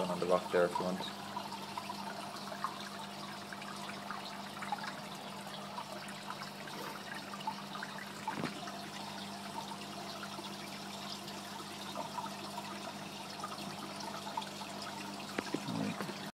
on the rock there if you want.